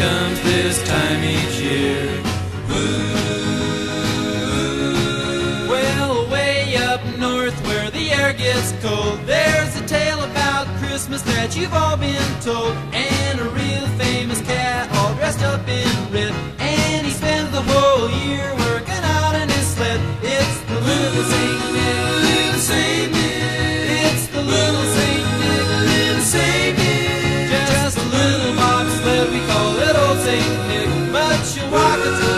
comes this time each year. Ooh. Well, way up north where the air gets cold, there's a tale about Christmas that you've all been told. ain't new, but you walk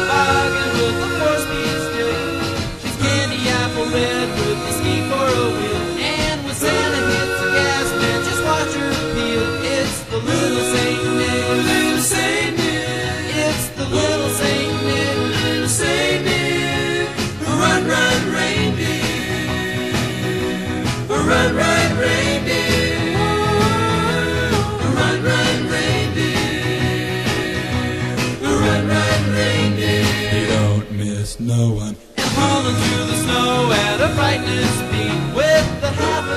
no one. Rolling through the snow at a brightness speed with the habit.